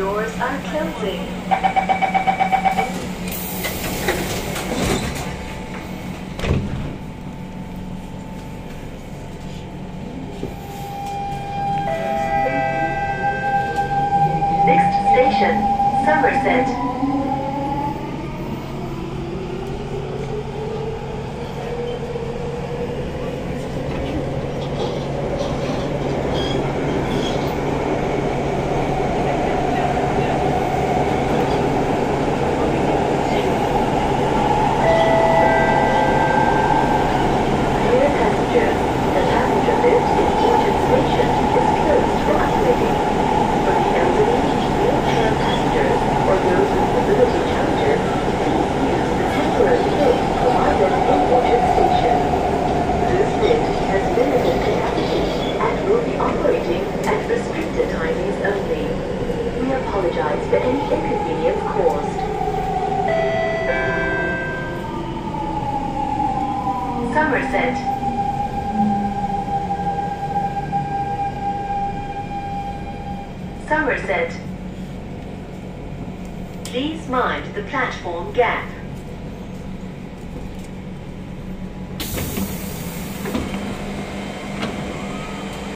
doors are closing. Next station, Somerset. apologize for any inconvenience caused. Somerset. Somerset. Please mind the platform gap.